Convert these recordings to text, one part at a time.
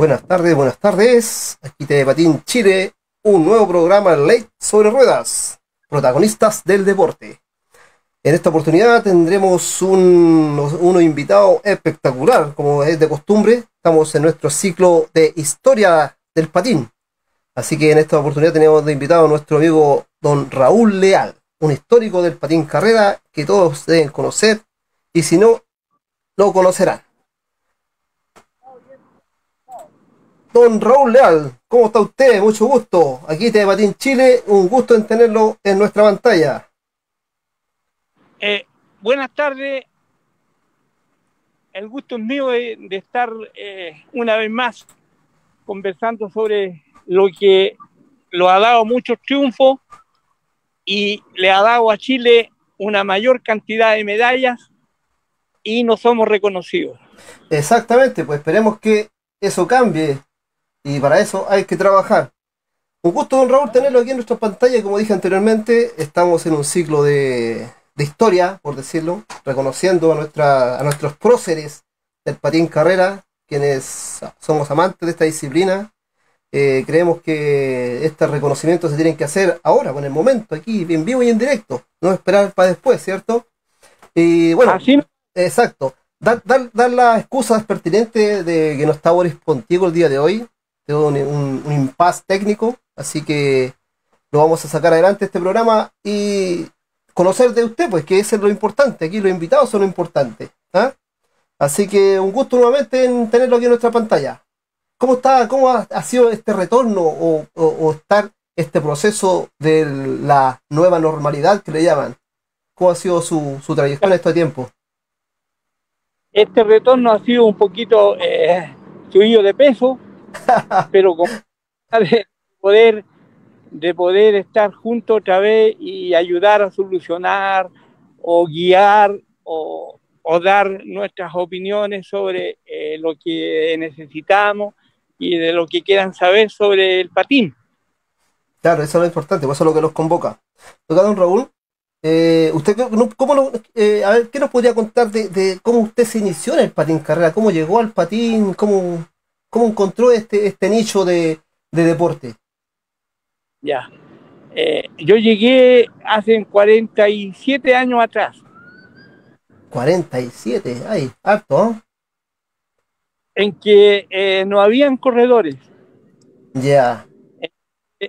Buenas tardes, buenas tardes. Aquí te Patín Chile, un nuevo programa Late sobre ruedas, protagonistas del deporte. En esta oportunidad tendremos un, uno invitado espectacular, como es de costumbre. Estamos en nuestro ciclo de historia del patín. Así que en esta oportunidad tenemos de invitado a nuestro amigo don Raúl Leal, un histórico del patín carrera que todos deben conocer y si no, lo conocerán. Don Raúl Leal, ¿cómo está usted? Mucho gusto. Aquí te Patín Chile, un gusto en tenerlo en nuestra pantalla. Eh, buenas tardes. El gusto es mío de, estar eh, una vez más conversando sobre lo que lo ha dado muchos triunfos y le ha dado a Chile una mayor cantidad de medallas y no somos reconocidos. Exactamente, pues esperemos que eso cambie y para eso hay que trabajar. Un gusto, don Raúl, tenerlo aquí en nuestra pantalla. Como dije anteriormente, estamos en un ciclo de, historia, por decirlo, reconociendo a, nuestra, a nuestros próceres del patín carrera, quienes somos amantes de esta disciplina. Eh, creemos que estos reconocimientos se tienen que hacer ahora, con el momento, aquí, en vivo y en directo, no esperar para después, ¿cierto? Y bueno, exacto. Dar, dar, las excusas pertinentes de que no está Boris Pontiego el día de hoy, un, un, un impasse técnico, así que lo vamos a sacar adelante este programa y conocer de usted, pues que eso es lo importante, aquí los invitados son lo importante. ¿ah? Así que un gusto nuevamente en tenerlo aquí en nuestra pantalla. ¿Cómo está, cómo ha, sido este retorno o, estar este proceso de la nueva normalidad que le llaman? ¿Cómo ha sido su, su trayectoria en este tiempo? Este retorno ha sido un poquito eh, subido de peso, pero con de poder, de poder estar juntos otra vez y ayudar a solucionar o guiar o, dar nuestras opiniones sobre eh, lo que necesitamos y de lo que quieran saber sobre el patín. Claro, eso es lo importante, pues eso es lo que nos convoca. Don Raúl, eh, usted, ¿cómo eh, a ver, ¿qué nos podría contar de, cómo usted se inició en el patín carrera? ¿Cómo llegó al patín? ¿Cómo, ¿Cómo encontró este, este nicho de, deporte? Ya. Eh, yo llegué hace 47 años atrás. 47, ay, harto, ¿eh? En que eh, no habían corredores. Ya.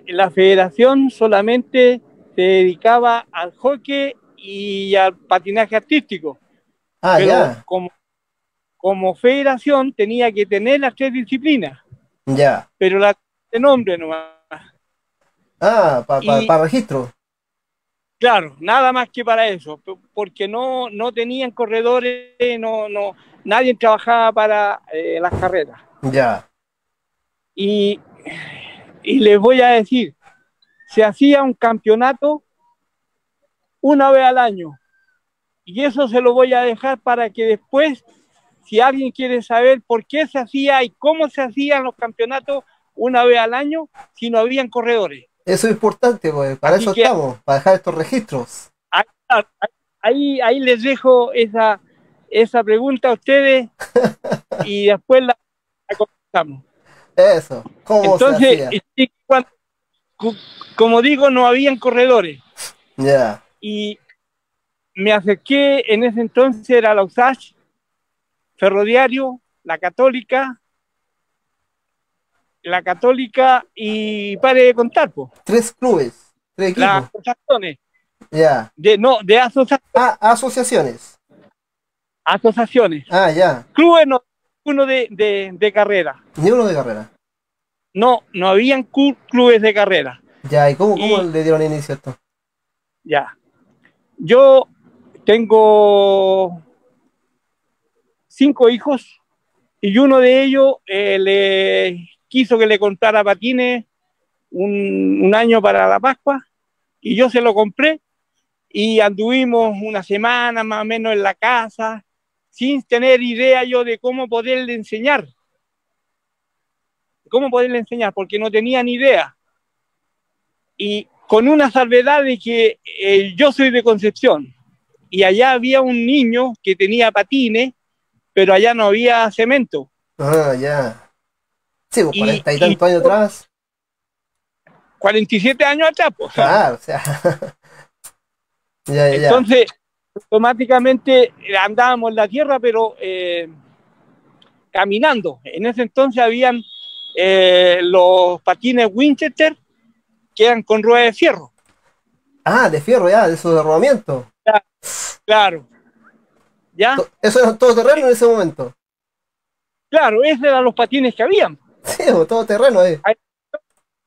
La federación solamente se dedicaba al hockey y al patinaje artístico. Ah, ya. Como como federación tenía que tener las tres disciplinas. Ya. Pero la de nombre nomás. Ah, para registro. Claro, nada más que para eso, porque no, no tenían corredores, no, no, nadie trabajaba para eh, las carreras. Ya. Y, y les voy a decir, se hacía un campeonato una vez al año. Y eso se lo voy a dejar para que después si alguien quiere saber por qué se hacía y cómo se hacían los campeonatos una vez al año si no habían corredores. Eso es importante, pues, para eso estamos, para dejar estos registros. Ahí, ahí, les dejo esa, esa pregunta a ustedes y después la, contestamos. Eso, ¿cómo Entonces, como digo, no habían corredores. Ya. Y me acerqué en ese entonces era la USACH Ferroviario, la Católica, la Católica y pare de contar, pues. Tres clubes, tres equipos. Las asociaciones. Ya. De, no, de asociaciones. Ah, asociaciones. Asociaciones. Ah, ya. Clubes no, uno de, de, carrera. Ni uno de carrera. No, no habían clubes de carrera. Ya, ¿y cómo, cómo le dieron inicio a esto? Ya. Yo tengo cinco hijos y uno de ellos eh, le quiso que le comprara patines un, año para la Pascua y yo se lo compré y anduvimos una semana más o menos en la casa sin tener idea yo de cómo poderle enseñar. ¿Cómo poderle enseñar? Porque no tenía ni idea. Y con una salvedad de que eh, yo soy de Concepción y allá había un niño que tenía patines pero allá no había cemento. Ah, ya. Sí, pues Y- 40 y y- tantos años atrás. 47 años atrás, pues. Claro, o sea. ya, ya, ya. Entonces, automáticamente andábamos en la tierra, pero eh, caminando. En ese entonces habían eh, los patines Winchester que eran con rueda de fierro. Ah, de fierro ya, de de rodamiento. Claro. ¿Ya? Eso era todo terreno en ese momento. Claro, esos eran los patines que habían. Sí, todo terreno, eh.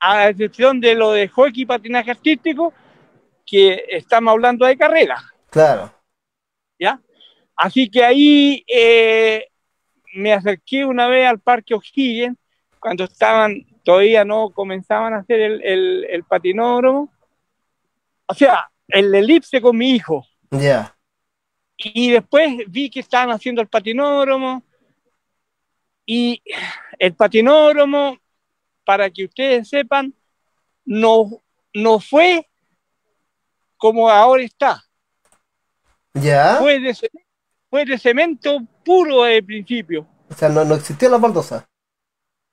A excepción de lo de hockey y patinaje artístico, que estamos hablando de carrera. Claro. ¿ya? Así que ahí eh, me acerqué una vez al Parque O'Higgins, cuando estaban, todavía no comenzaban a hacer el, el, el patinódromo, o sea, el elipse con mi hijo. Ya. Y después vi que estaban haciendo el patinódromo, y el patinódromo, para que ustedes sepan, no, no fue como ahora está. Ya. fue de, fue de cemento puro de principio. O sea, no, no existía la baldosa.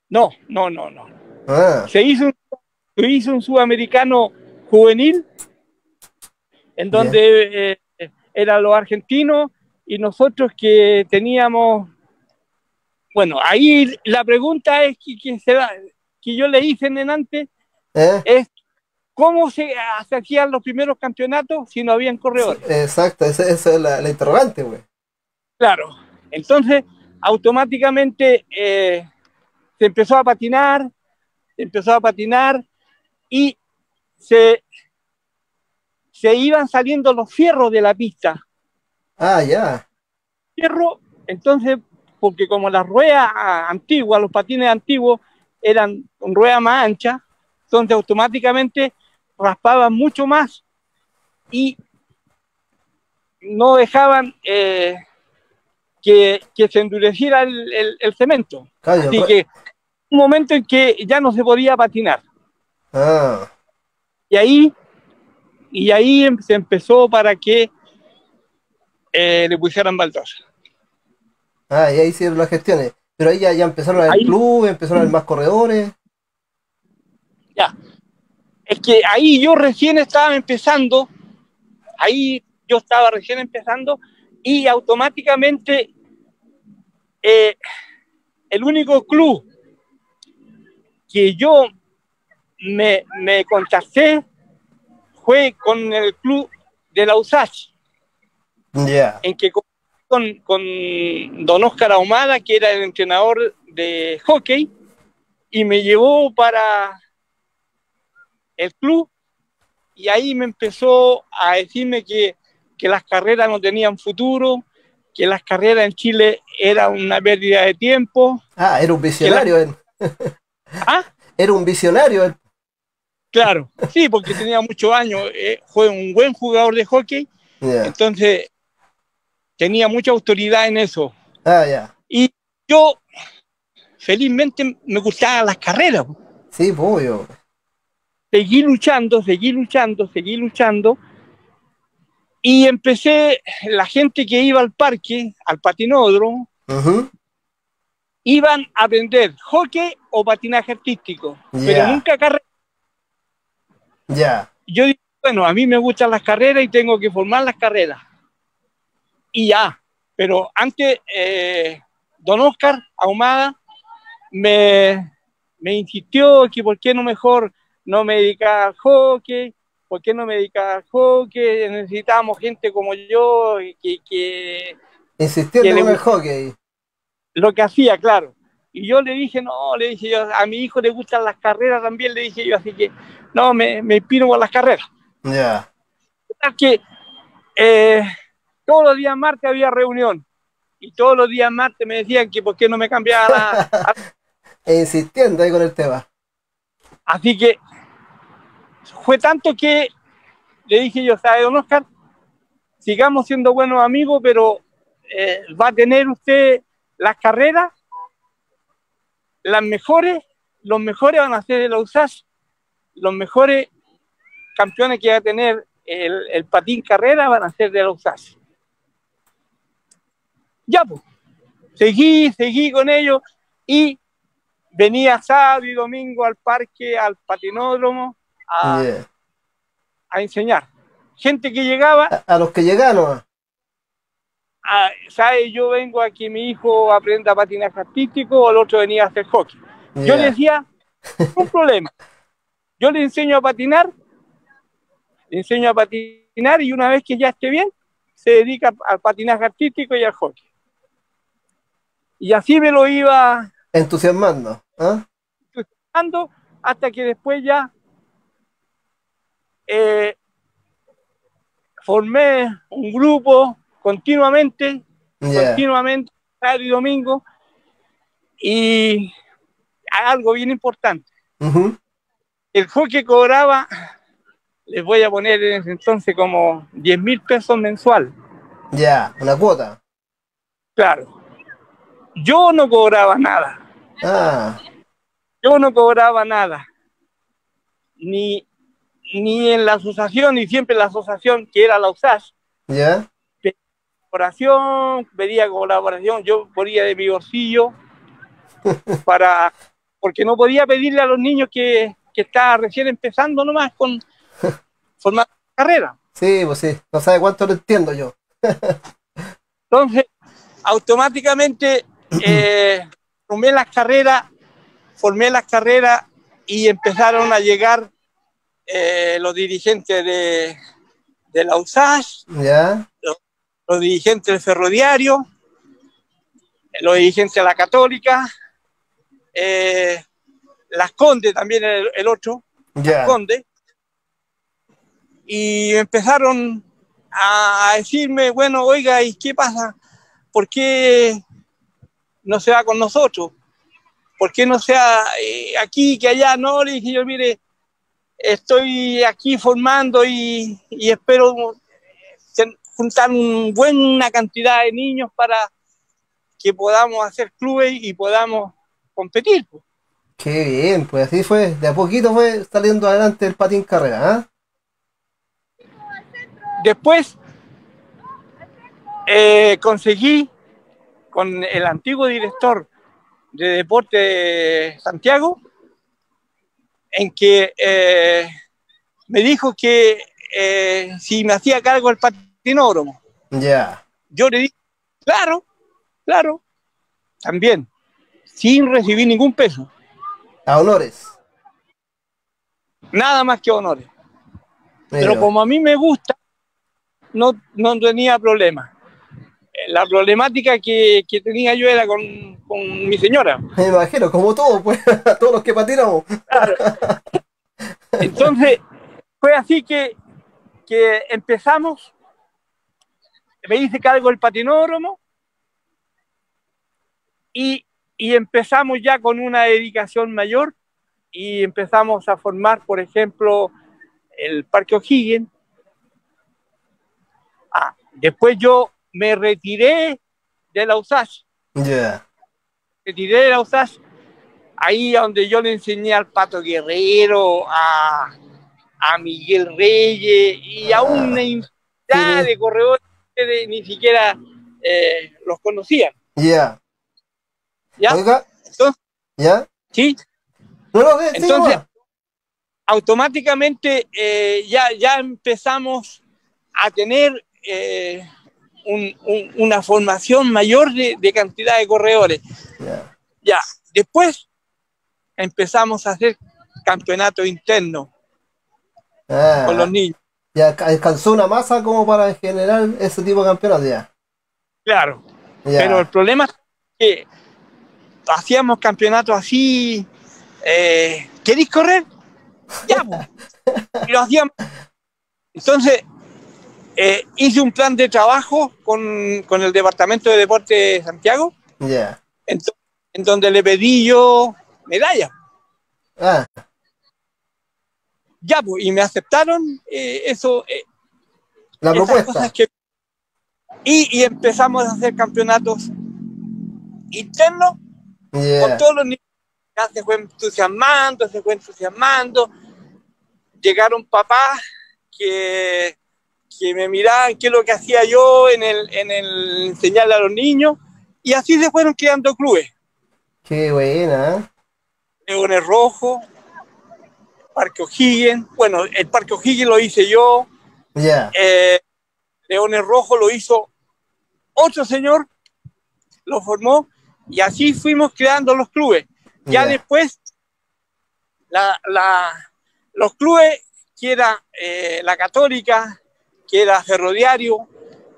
No, no, no, no. Ah, Se hizo un, se hizo un sudamericano juvenil en donde eh, eran los argentinos y nosotros que teníamos. Bueno, ahí la pregunta es que, que, se que yo le hice en antes ¿eh? es cómo se, se hacían los primeros campeonatos si no habían corredores. Exacto, esa, esa es la, la interrogante, güey. Claro. Entonces, automáticamente eh, se empezó a patinar, se empezó a patinar y se, se iban saliendo los fierros de la pista. Ah, ya. Fierro, entonces, porque como las ruedas antiguas, los patines antiguos eran con rueda más ancha, entonces automáticamente raspaban mucho más y no dejaban eh, que, que se endureciera el, el- el cemento. Claro, Así que un momento en que ya no se podía patinar. Ah, Y ahí, y ahí em- se empezó para que eh, le pusieran baldosa. ah, y ahí hicieron las gestiones. Pero ahí ya, ya empezaron a haber clubes, empezaron a haber más corredores. Ya. Es que ahí yo recién estaba empezando, ahí yo estaba recién empezando y automáticamente eh, el único club que yo me, me contacté fue con el club de la USACH, en que con, con, don Oscar Ahumada, que era el entrenador de hockey, y me llevó para el club y ahí me empezó a decirme que, que las carreras no tenían futuro, que las carreras en Chile era una pérdida de tiempo. Ah, era un visionario él. Ah, Era un visionario él. Claro, sí, porque tenía muchos años, eh, fue un buen jugador de hockey, entonces tenía mucha autoridad en eso. Ah, ya. Y yo, felizmente, me gustaban las carreras. Sí, obvio. seguí luchando, seguí luchando, seguí luchando. Y empecé, la gente que iba al parque, al patinódromo, iban a aprender hockey o patinaje artístico, pero nunca carrera. Ya. Yo dije, bueno, a mí me gustan las carreras y tengo que formar las carreras. Y ya, pero antes, eh, don Oscar Ahumada me, me insistió que por qué no mejor no me dedicaba al hockey, por qué no me dedicaba al hockey, necesitábamos gente como yo que, que Insistiendo con el hockey. lo que hacía, claro. Y yo le dije, no, le dije yo, a mi hijo le gustan las carreras también, le dije yo, así que no, me, me inspiro por las carreras. Ya. Total que eh, todos los días martes había reunión y todos los días martes me decían que por qué no me cambiaba la... E insistiendo ahí con el tema. Así que fue tanto que le dije yo, ¿sabe, don Oscar? Sigamos siendo buenos amigos, pero eh, va a tener usted las carreras, las mejores, los mejores van a ser el USAS, los mejores campeones que va a tener el, el patín carrera van a ser de la USAS. Ya, pues, seguí, seguí con ellos y venía sábado y domingo al parque, al patinódromo, a, Yeah. a enseñar. Gente que llegaba, A, a los que llegaron. A, ¿sabe? Yo vengo a que mi hijo aprenda patinaje artístico, o el otro venía a hacer hockey. Yo Yeah. le decía, un problema. Yo le enseño a patinar, le enseño a patinar y una vez que ya esté bien, se dedica al patinaje artístico y al hockey. Y así me lo iba Entusiasmando. ¿ah? dando hasta que después ya eh, formé un grupo continuamente, Yeah. continuamente, sábado y domingo, y algo bien importante. Ujú. El hockey cobraba, les voy a poner en ese entonces como 10 mil pesos mensual. Ya, una cuota. Claro. Yo no cobraba nada. Ah, Yo no cobraba nada. Ni, ni en la asociación, ni siempre en la asociación que era la USAS. ya. Colaboración, pedía colaboración, yo ponía de mi bolsillo para, porque no podía pedirle a los niños que, que estaban recién empezando nomás con formar carrera. Sí, pues sí. No sabe cuánto lo entiendo yo. Entonces, automáticamente eh, formé las carreras, formé las carreras y empezaron a llegar eh, los dirigentes de, de la USAS, los dirigentes del ferroviario, los dirigentes de la católica, eh, las Condes también el, el otro, Ya. Conde, y empezaron a decirme, bueno, oiga, ¿y qué pasa? ¿Por qué no se va con nosotros? ¿Por qué no sea eh, aquí que allá? No, le dije yo, mire, estoy aquí formando y, y espero juntar una buena cantidad de niños para que podamos hacer clubes y podamos competir. pues. Qué bien, pues así fue. De a poquito fue saliendo adelante el patín carrera, ¿ah? Después eh, conseguí con el antiguo director de deporte de Santiago, en que eh, me dijo que eh, si me hacía cargo el patinódromo. Ya. Yo le dije, claro, claro, también, sin recibir ningún peso, A honores. nada más que honores. Pero como a mí me gusta, no, no tenía problema. Eh, La problemática que, que tenía yo era con, con mi señora. Me imagino, como todo, pues, todos los que patinamos. Entonces, fue así que, que empezamos, me hice cargo del patinódromo y, y empezamos ya con una dedicación mayor y empezamos a formar, por ejemplo, el Parque O'Higgins. Ah, después yo me retiré de la USAS, Ya. retiré de la USAS, ahí donde yo le enseñé al Pato Guerrero, a, a Miguel Reyes y a una infinidad Sí. de corredores ni siquiera eh, los conocían. Ya. ¿ya? Oiga. Entonces- ¿Ya? ¿Sí? No, Entonces- automáticamente eh, ya, ya empezamos a tener eh, un- un- una formación mayor de, de cantidad de corredores. Ya. Ya, después empezamos a hacer campeonato interno Ah, con los niños. Ya ca- alcanzó una masa como para generar ese tipo de campeonato, ya. Claro, Ya. pero el problema es que hacíamos campeonatos así. Eh, ¿Queréis correr? Ya, pues. Y lo hacíamos. Entonces, eh, hice un plan de trabajo con, con el Departamento de Deporte de Santiago, Ya. en, to- en donde le pedí yo medallas. Ah, Ya, pues, y me aceptaron eh, eso, eh, la propuesta. que- y, y empezamos a hacer campeonatos internos con Ya. todos los niños. Ya se fue entusiasmando, se fue entusiasmando. Llegaron papás que, que me miraban qué es lo que hacía yo en el, en el enseñarle a los niños. Y así se fueron creando clubes. Qué buena, ¿eh? Leones Rojo, Parque O'Higgins. Bueno, el Parque O'Higgins lo hice yo. Ya. Eh, Leones Rojo lo hizo otro señor, lo formó y así fuimos creando los clubes. Ya después, la, la- los clubes, que era eh, la Católica, que era Ferroviario,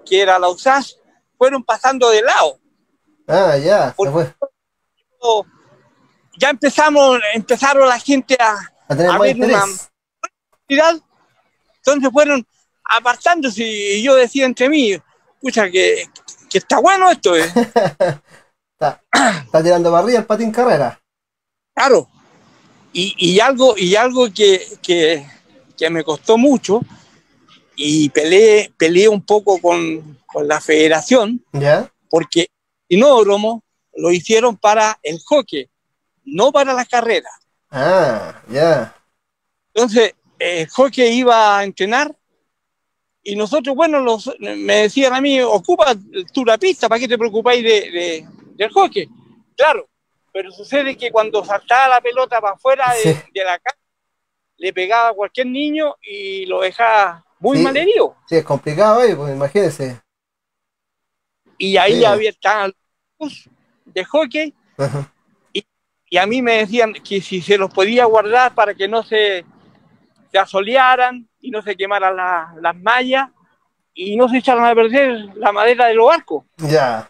que era la USAS, fueron pasando de lado. Ah, ya. fue. Ya empezamos, empezaron la gente a, A ver una actividad, entonces fueron apartándose y yo decía entre mí, pucha, que, que está bueno esto, eh. Está, está tirando barriga el patín carrera. claro. Y, y algo, y algo que, que, que me costó mucho y peleé, peleé un poco con, con la federación, ¿Ya? porque el inódromo lo hicieron para el hockey, no para las carreras. Ah, ya. Entonces, el hockey iba a entrenar y nosotros, bueno, los, me decían a mí, ocupa tú la pista, ¿para qué te preocupáis de, de- del hockey? Claro, pero sucede que cuando saltaba la pelota para afuera de, Sí. de la casa, le pegaba a cualquier niño y lo dejaba muy Sí. malherido. Sí, es complicado ahí, pues imagínese. Y ahí Sí. había estaban los de hockey Ajá. Y a mí me decían que si se los podía guardar para que no se, se asolearan y no se quemaran la- las mallas y no se echaran a perder la madera de los arcos. Ya.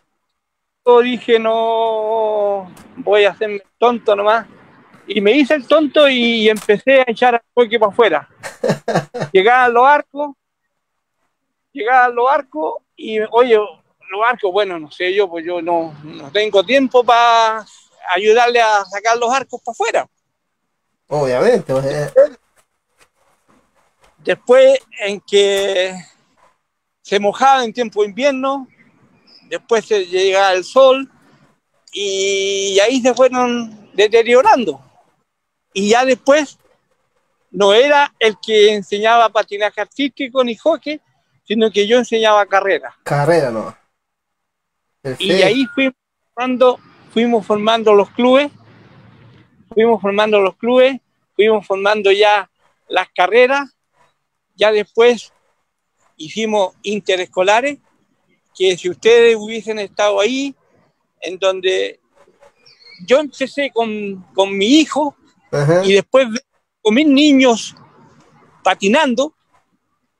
Yo dije, no voy a hacerme tonto nomás. Y me hice el tonto y empecé a echar el coque para afuera. Llegaban los arcos, llegaban los arcos y, oye, los arcos, bueno, no sé yo, pues yo no, no tengo tiempo para ayudarle a sacar los arcos para afuera. Obviamente. pues, eh, Después en que se mojaba en tiempo de invierno, después se llegaba el sol y ahí se fueron deteriorando. Y ya después no era el que enseñaba patinaje artístico ni hockey, sino que yo enseñaba carrera. carrera, ¿no? Y ahí fuimos formando, fuimos formando los clubes, fuimos formando los clubes, fuimos formando ya las carreras, ya después hicimos interescolares, que si ustedes hubiesen estado ahí, en donde yo empecé con, con mi hijo Ajá. y después con mis niños patinando,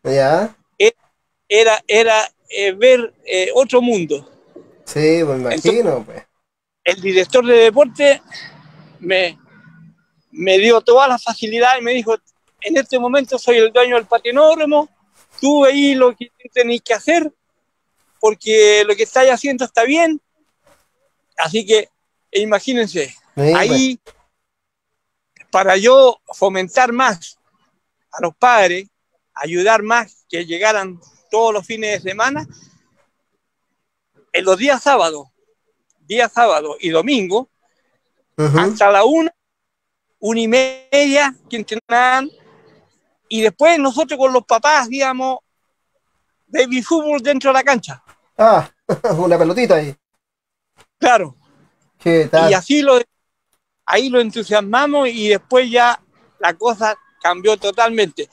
Ya. era, era eh, ver eh, otro mundo. Sí, me imagino, pues. El director de deporte me, me dio toda la facilidad y me dijo, en este momento soy el dueño del patinódromo, tú veis lo que tenéis que hacer, porque lo que estáis haciendo está bien. Así que e imagínense, Sí, pues. ahí, para yo fomentar más a los padres, ayudar más que llegaran todos los fines de semana, en los días sábados, día sábado y domingo, hasta la una, una y media que entrenaban, y después nosotros con los papás hacíamos baby fútbol dentro de la cancha, Ah, una pelotita ahí. claro, ¿Qué tal? y así lo, ahí lo entusiasmamos y después ya la cosa cambió totalmente.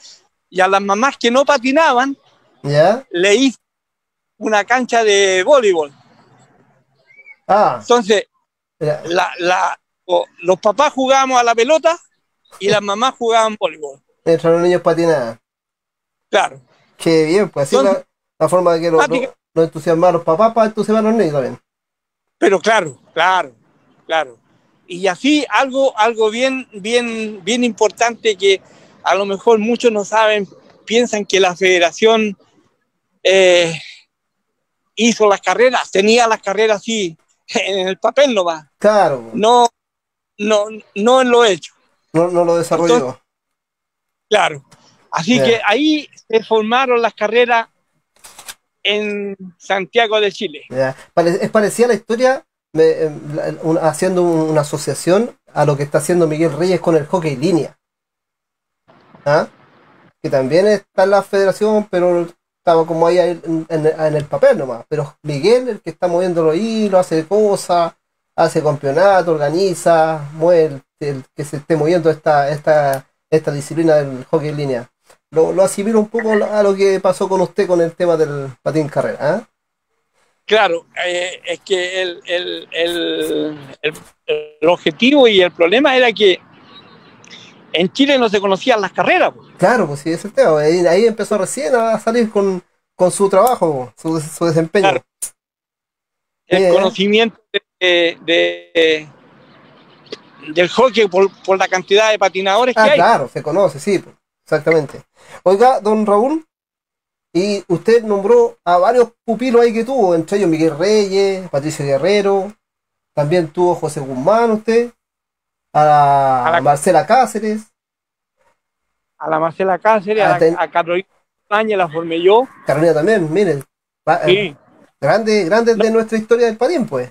Y a las mamás que no patinaban, ¿Ya? le hice una cancha de voleibol. Ah, Entonces, mira, la, la- o- los papás jugábamos a la pelota y las mamás jugaban voleibol. mientras los niños patinaban. Claro. Qué bien, pues así Entonces- la, la forma de que los Práctica- lo, entusiasmar los papás para entusiasmar a los niños también. Pero claro, claro, claro. Y así algo, algo bien, bien, bien importante que a lo mejor muchos no saben, piensan que la federación eh, hizo las carreras, tenía las carreras así en el papel nomás, Claro, pues, no, no, no en lo hecho, no, no lo desarrolló. Entonces- claro. Así que ahí se formaron las carreras en Santiago de Chile. Es parecida la historia eh, un- haciendo un- una asociación a lo que está haciendo Miguel Reyes con el hockey línea. ¿Ah? Que también está en la federación, pero como ahí en, el papel nomás. Pero Miguel, el que está moviendo los hilos, hace cosas, hace campeonato, organiza, mueve el, que se esté moviendo esta, esta, esta disciplina del hockey en línea. Lo, lo asimilo un poco a lo que pasó con usted con el tema del patín carrera. ¿ah? Claro, eh, es que el, el, el, el, objetivo y el problema era que en Chile no se conocían las carreras. Pues. Claro, pues sí, ese es el tema. Ahí, empezó recién a salir con, con su trabajo, su, su desempeño. El conocimiento de, de, del hockey por, por, la cantidad de patinadores ah, que hay. Claro, se conoce, sí, pues, exactamente. Oiga, don Raúl, y usted nombró a varios pupilos ahí que tuvo, entre ellos Miguel Reyes, Patricio Guerrero, también tuvo José Guzmán usted, a, la, Marcela Cáceres. A la Marcela Cáceres, a, a, Carolina España la formé yo. Carolina también, miren. Sí. Grandes grande de nuestra historia del patín, pues.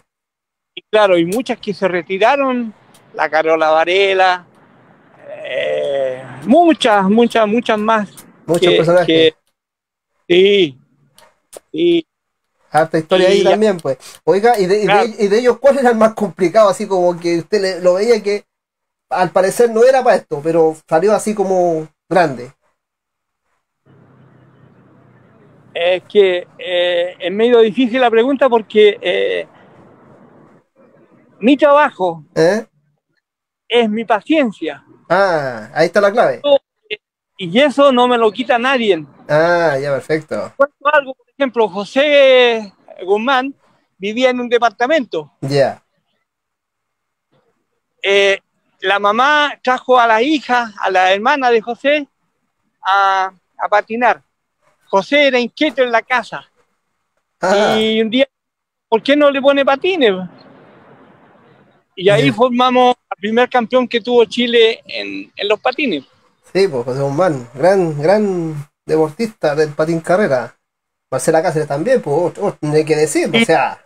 Y claro, y muchas que se retiraron, la Carola Varela, eh, muchas, muchas, muchas más. Muchos personajes. Sí, sí. Harta historia ahí también, pues. Oiga, ¿y de, y, de, ellos cuál era el más complicado? Así como que usted lo veía que al parecer no era para esto, pero salió así como grande. Es que eh, es medio difícil la pregunta porque eh, mi trabajo ¿Eh? es mi paciencia. Ah, ahí está la clave. Y eso no me lo quita nadie. Ah, ya, perfecto. Algo, por ejemplo, José Guzmán vivía en un departamento. Ya. Eh, la mamá trajo a la hija, a la hermana de José, a, patinar. José era inquieto en la casa. Ah. Y un día, ¿por qué no le pone patines? Y ahí formamos al primer campeón que tuvo Chile en, en los patines. Sí, pues José Guzmán, gran, gran deportista del patín carrera. Marcela Cáceres también, pues, oh, no hay que decir, o sea.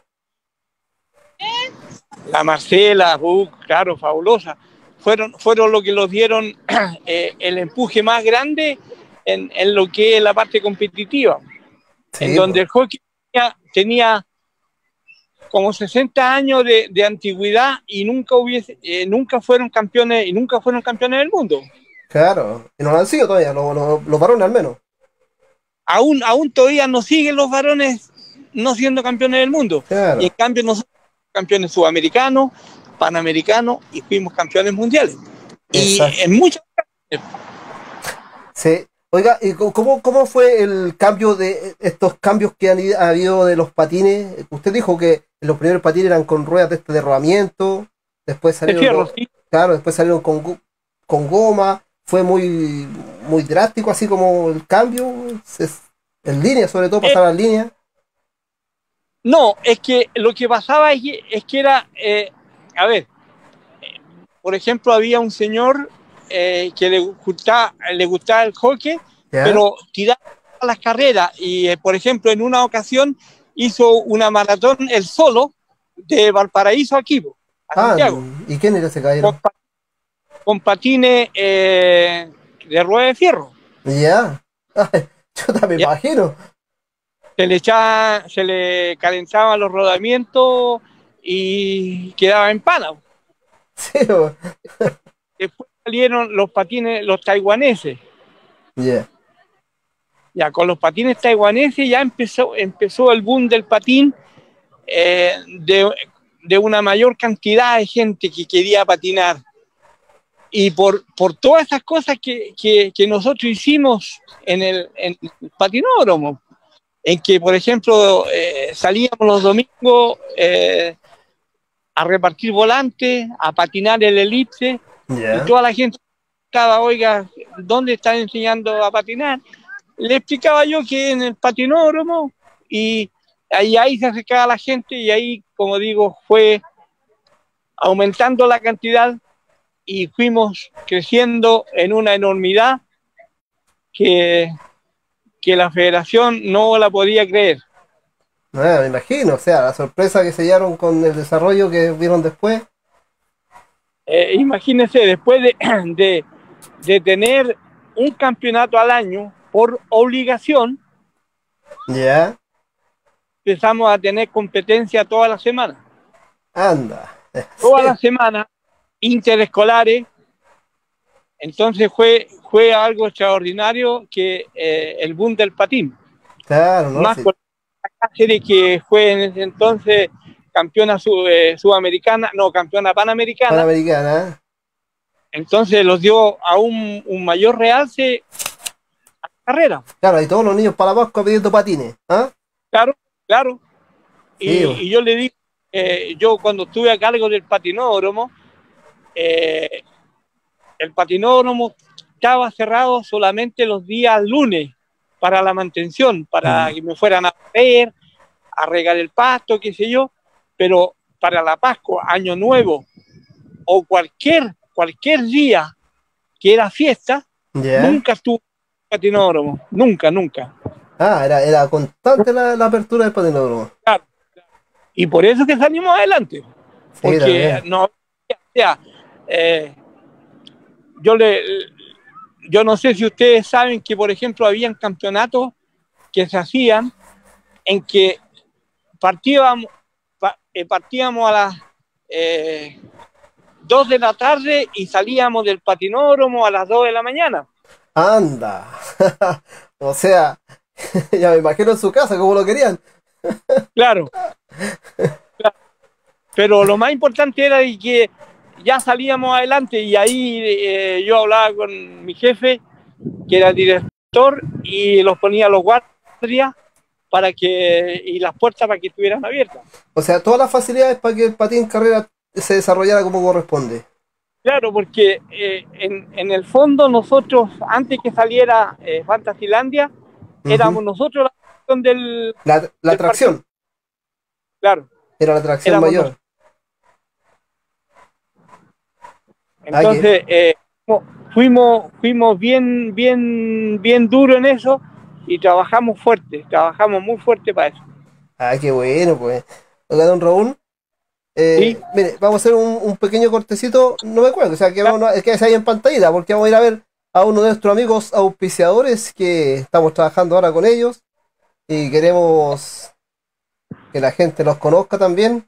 La Marcela, uh, claro, fabulosa. Fueron, fueron los que los dieron eh, el empuje más grande en, en, lo que es la parte competitiva. en donde el hockey tenía, como 60 años de, de antigüedad y nunca hubiese, eh, nunca fueron campeones y nunca fueron campeones del mundo. Claro, y no lo han sido todavía, los, los varones al menos aún, aún todavía no siguen los varones no siendo campeones del mundo. Y en cambio nosotros campeones sudamericanos, panamericanos y fuimos campeones mundiales. Y en muchas Sí. Oiga, ¿y cómo, ¿cómo fue el cambio de estos cambios que han habido de los patines? Usted dijo que los primeros patines eran con ruedas de este derramamiento, después salieron, claro, después salieron con, con goma, fue muy, muy drástico, así como el cambio, en línea, sobre todo pasaba en línea. No, es que lo que pasaba es que, era, eh, a ver, por ejemplo, había un señor eh, que le gustaba, le gustaba el hockey, pero tiraba las carreras y, eh, por ejemplo, en una ocasión hizo una maratón el solo de Valparaíso a Kibo, ah, ¿Y quién era ese caballero? con patines eh, de rueda de fierro. Ya, yo también me imagino. Se le echaba, se le calentaban los rodamientos y quedaba en pana. Sí, Después salieron los patines, los taiwaneses. Ya. Ya, con los patines taiwaneses ya empezó, empezó el boom del patín eh, de, de, una mayor cantidad de gente que quería patinar y por, por todas esas cosas que, que, nosotros hicimos en el, en patinódromo, en que, por ejemplo, eh, salíamos los domingos eh, a repartir volantes, a patinar el elipse, y toda la gente estaba, oiga, ¿dónde están enseñando a patinar? Le explicaba yo que en el patinódromo, y ahí, ahí se acercaba la gente, y ahí, como digo, fue aumentando la cantidad y fuimos creciendo en una enormidad que, que la federación no la podía creer. Ah, me imagino, o sea, la sorpresa que sellaron con el desarrollo que vieron después. Eh, imagínense, después de, de, de, tener un campeonato al año por obligación, ya empezamos a tener competencia toda la semana. Anda. toda la semana, interescolares. Entonces fue, fue algo extraordinario que eh, el boom del patín. Claro, ¿no? Más Sí. con serie que fue en ese entonces campeona su- eh, sudamericana, no, campeona panamericana. Panamericana. ¿eh? Entonces los dio a un, un mayor realce a la carrera. Claro, y todos los niños para Pascua pidiendo patines. ¿ah? Claro, claro. Y yo le digo, eh, yo cuando estuve a cargo del patinódromo, eh, el patinódromo estaba cerrado solamente los días lunes para la mantención, para que me fueran a ver, a regar el pasto, qué sé yo, pero para la Pascua, Año Nuevo o cualquier, cualquier día que era fiesta, nunca estuvo patinódromo, nunca, nunca. Ah, era, era constante la, la apertura del patinódromo. Y por eso que salimos adelante. Sí, Porque también. no, o sea, eh, yo le, yo no sé si ustedes saben que, por ejemplo, habían campeonatos que se hacían en que partíamos, pa- eh, partíamos a las eh, 2 de la tarde y salíamos del patinódromo a las 2 de la mañana. Anda. o sea, ya me imagino en su casa como lo querían. Claro. Claro. Pero lo más importante era de que ya salíamos adelante y ahí eh, yo hablaba con mi jefe, que era el director, y los ponía a los guardias para que y las puertas para que estuvieran abiertas. O sea, todas las facilidades para que el patín carrera se desarrollara como corresponde. Claro, porque eh, en, en el fondo nosotros, antes que saliera eh, Fantasylandia, éramos nosotros la cuestión del... La, la del atracción, Claro. era la atracción Éramos mayor. Entonces, eh, fuimos, fuimos bien, bien, bien duro en eso y trabajamos fuerte, trabajamos muy fuerte para eso. Ah, qué bueno, pues. Oiga, don Raúl. eh, Sí. Mire, vamos a hacer un, un pequeño cortecito. No me acuerdo, o sea, que vamos es que ahí en pantalla, porque vamos a ir a ver a uno de nuestros amigos auspiciadores que estamos trabajando ahora con ellos y queremos que la gente los conozca también.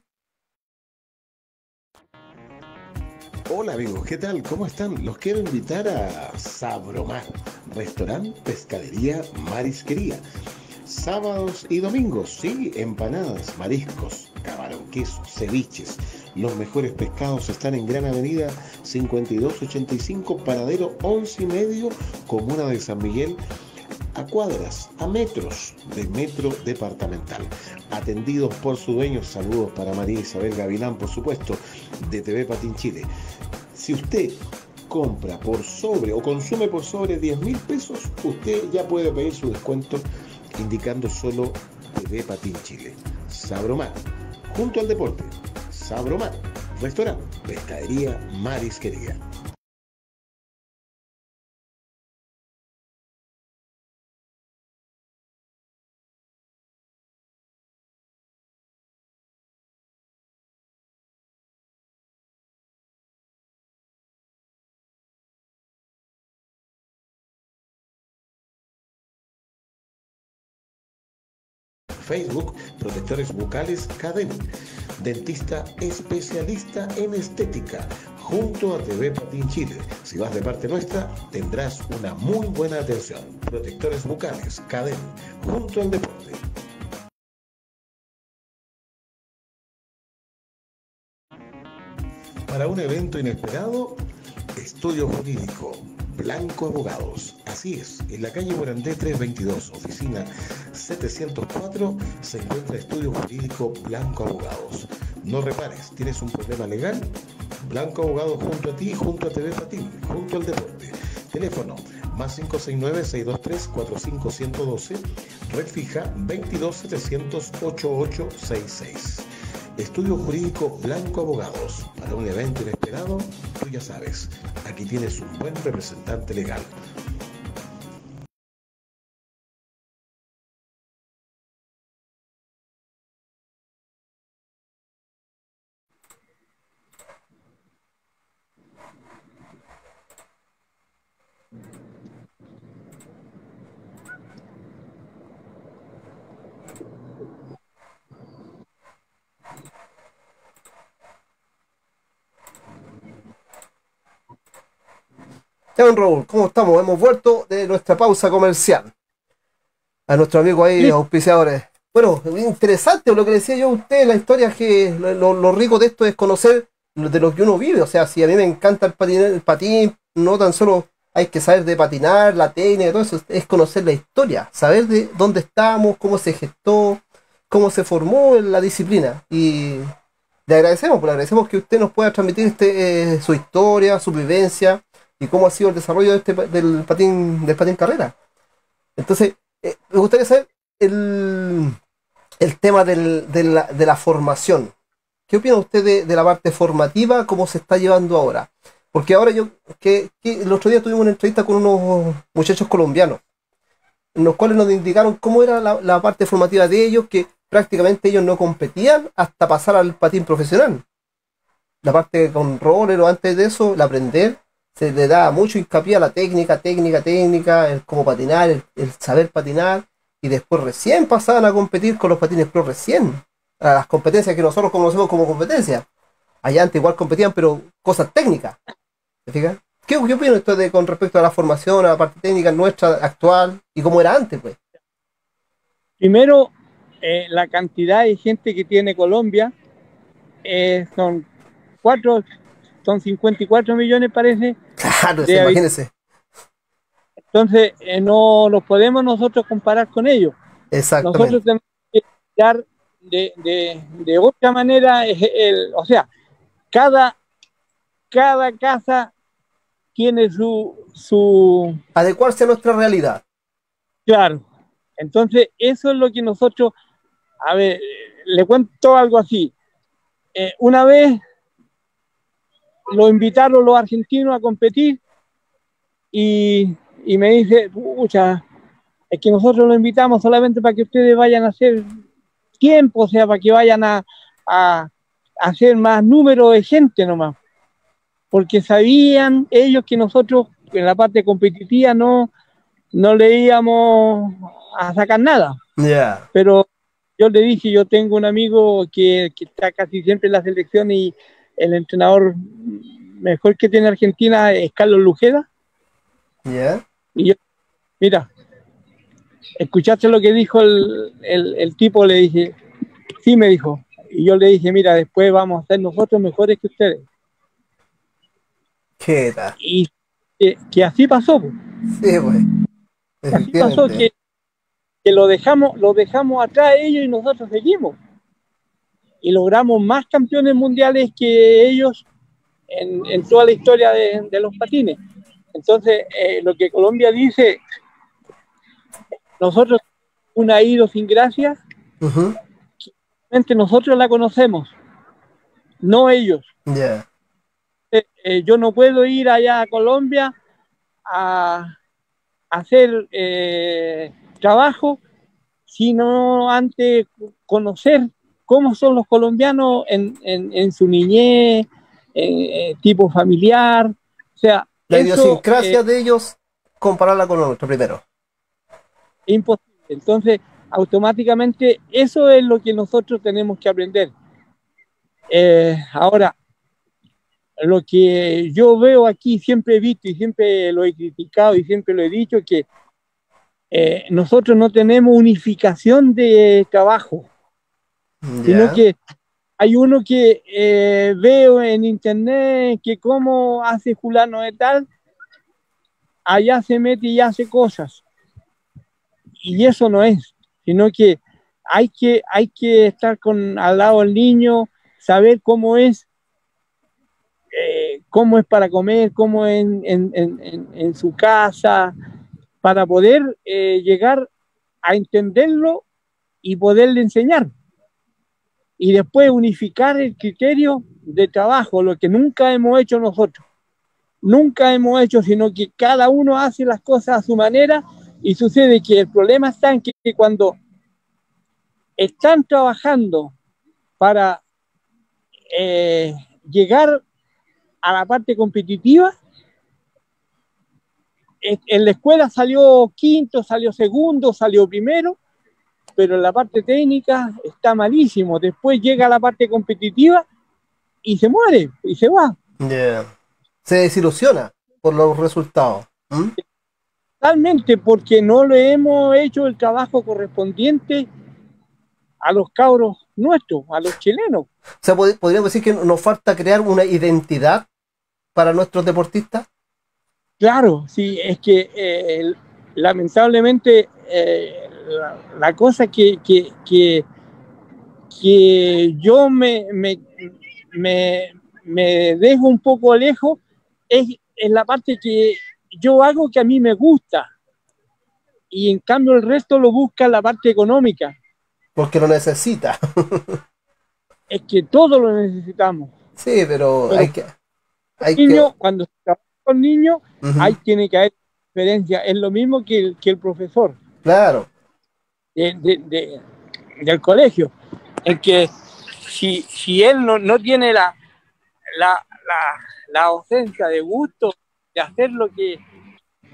Hola amigos, ¿qué tal? ¿Cómo están? Los quiero invitar a Sabromar, restaurante, pescadería, marisquería. Sábados y domingos, sí, empanadas, mariscos, camarón, queso, ceviches. Los mejores pescados están en Gran Avenida 5285, paradero 11 y medio, comuna de San Miguel, a cuadras, a metros de metro departamental. Atendidos por su dueño, saludos para María Isabel Gavilán, por supuesto, de TV Patín Chile. Si usted compra por sobre o consume por sobre 10 mil pesos, usted ya puede pedir su descuento indicando solo TV Patín Chile. Sabromar, junto al deporte. Sabromar, restaurante, pescadería, marisquería. Facebook, protectores bucales Cadem, dentista especialista en estética, junto a TV Patín Chile. Si vas de parte nuestra, tendrás una muy buena atención. Protectores bucales Cadem, junto al deporte. Para un evento inesperado, estudio jurídico. Blanco Abogados. Así es, en la calle Morandé 322, oficina 704, se encuentra Estudio Jurídico Blanco Abogados. No repares, ¿tienes un problema legal? Blanco Abogados junto a ti, junto a TV Patín, junto al deporte. Teléfono más 569-623-45112, red fija 22-700-8866. Estudio Jurídico Blanco Abogados. Para un evento inesperado, tú ya sabes, aquí tienes un buen representante legal. Raúl, ¿cómo estamos? Hemos vuelto de nuestra pausa comercial. A nuestro amigo ahí, auspiciadores. Bueno, interesante lo que decía yo a usted, la historia que lo, rico de esto es conocer de lo que uno vive. O sea, si a mí me encanta el patín, el patín, no tan solo hay que saber de patinar, la técnica, todo eso, es conocer la historia, saber de dónde estamos, cómo se gestó, cómo se formó la disciplina. Y le agradecemos, pues le agradecemos que usted nos pueda transmitir este, eh, su historia, su vivencia y cómo ha sido el desarrollo de este, del patín del patín carrera. Entonces, eh, me gustaría saber el, el tema de, la, de, la, formación. ¿Qué opina usted de, de, la parte formativa, cómo se está llevando ahora? Porque ahora yo, que, el otro día tuvimos una entrevista con unos muchachos colombianos, en los cuales nos indicaron cómo era la, la parte formativa de ellos, que prácticamente ellos no competían hasta pasar al patín profesional. La parte con roller o antes de eso, el aprender, se le da mucho hincapié a la técnica, técnica, técnica, el cómo patinar, el, saber patinar, y después recién pasaban a competir con los patines pro recién, a las competencias que nosotros conocemos como competencias. Allá antes igual competían, pero cosas técnicas. ¿Se fija? ¿Qué, ¿Qué opina usted de, con respecto a la formación, a la parte técnica nuestra actual y cómo era antes, pues? Primero, eh, la cantidad de gente que tiene Colombia eh, son cuatro, son 54 millones parece. Claro, imagínense. Entonces, eh, no los podemos nosotros comparar con ellos. Exactamente. Nosotros tenemos que dar de, de, de otra manera, el, o sea, cada, cada casa tiene su, su... Adecuarse a nuestra realidad. Claro. Entonces, eso es lo que nosotros a ver, le cuento algo así. Eh, una vez lo invitaron los argentinos a competir y, me dice, pucha, es que nosotros lo invitamos solamente para que ustedes vayan a hacer tiempo, o sea, para que vayan a, a, hacer más número de gente nomás. Porque sabían ellos que nosotros en la parte competitiva no, no le íbamos a sacar nada. Pero yo le dije, yo tengo un amigo que, está casi siempre en la selección y el entrenador mejor que tiene Argentina es Carlos Lujeda. Y yo, mira, escuchaste lo que dijo el, tipo, le dije, sí, me dijo. Y yo le dije, mira, después vamos a ser nosotros mejores que ustedes. ¿Qué tal? Y que, así pasó. Sí, güey. Así pasó que que lo dejamos, lo dejamos atrás ellos y nosotros seguimos. Y logramos más campeones mundiales que ellos en, toda la historia de, los patines. Entonces, eh, lo que Colombia dice, nosotros una ido sin gracia, nosotros la conocemos, no ellos. Eh, eh, yo no puedo ir allá a Colombia a, a hacer trabajo, sino antes conocer cómo son los colombianos en, su niñez, eh, tipo familiar. O sea, la idiosincrasia de ellos, compararla con nuestro primero. Imposible. Entonces, automáticamente, eso es lo que nosotros tenemos que aprender. Eh, ahora, lo que yo veo aquí, siempre he visto y siempre lo he criticado y siempre lo he dicho, que eh, nosotros no tenemos unificación de trabajo, sino que hay uno que eh, veo en internet que como hace fulano de tal, allá se mete y hace cosas. Y eso no es, sino que hay que, hay que estar con, al lado del niño, saber cómo es, eh, cómo es para comer, cómo es en, en, en su casa, para poder eh, llegar a entenderlo y poderle enseñar. Y después unificar el criterio de trabajo, lo que nunca hemos hecho nosotros. Nunca hemos hecho, sino que cada uno hace las cosas a su manera y sucede que el problema está en que cuando están trabajando para eh, llegar a la parte competitiva, en la escuela salió quinto, salió segundo, salió primero, pero en la parte técnica está malísimo. Después llega la parte competitiva y se muere y se va. Se desilusiona. por los resultados. Totalmente, porque no le hemos hecho el trabajo correspondiente a los cabros nuestros, a los chilenos. O sea, podríamos decir que nos falta crear una identidad para nuestros deportistas. Claro, sí, es que eh, lamentablemente eh, la, cosa que, que, que, yo me, me, me, dejo un poco lejos es en la parte que yo hago que a mí me gusta y en cambio el resto lo busca la parte económica. Porque lo necesita. es que todo lo necesitamos. Sí, pero, hay que... Hay Cuando se trabaja con niños, ahí tiene que haber diferencia. Es lo mismo que el, que el profesor. Claro. Del colegio. En que si, si él no, no tiene la, la, la, ausencia de gusto de hacer lo que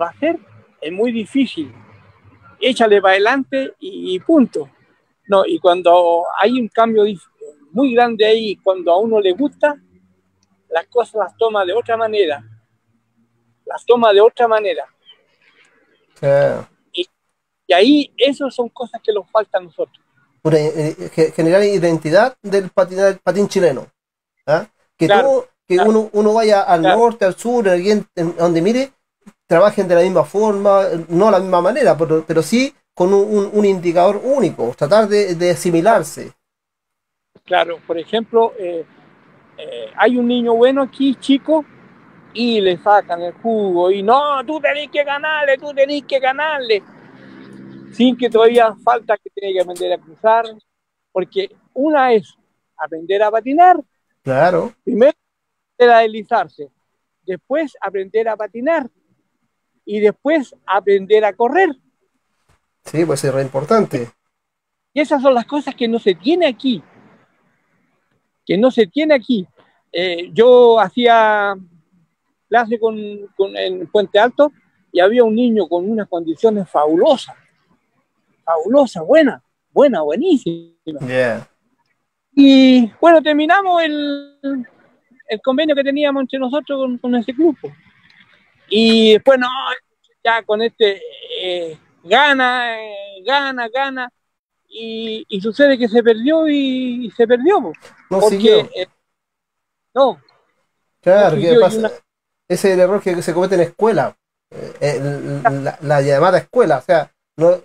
va a hacer, es muy difícil. Échale para adelante y, punto. No, y cuando hay un cambio muy grande ahí, cuando a uno le gusta, las cosas las toma de otra manera. Las toma de otra manera. Y, ahí, esas son cosas que nos faltan a nosotros. Eh, eh, generar identidad del patín, patín chileno. ¿ah? Que, que uno, uno vaya al norte, al sur, en, donde mire, trabajen de la misma forma, no de la misma manera, pero, pero sí con un, indicador único, tratar de, asimilarse. Claro, por ejemplo, eh, eh, hay un niño bueno aquí, chico, y le sacan el jugo, y no, tú tenés que ganarle, tú tenés que ganarle, sin que todavía falta que tiene que aprender a cruzar, porque una es aprender a patinar, claro. Primero a deslizarse, después aprender a patinar y después aprender a correr. Sí, pues es re importante. Y esas son las cosas que no se tiene aquí. Que no se tiene aquí. Eh, yo hacía clase con, con, en Puente Alto y había un niño con unas condiciones fabulosas. Fabulosas, buena, buena, buenísima. Y bueno, terminamos el, el convenio que teníamos entre nosotros con, con ese grupo. Y después, no, ya con este, eh, gana, eh, gana, gana, y, sucede que se perdió y, se perdió. No porque, eh, no. Claro, pasa? ese es el error que se comete en escuela, la, llamada escuela, o sea, no,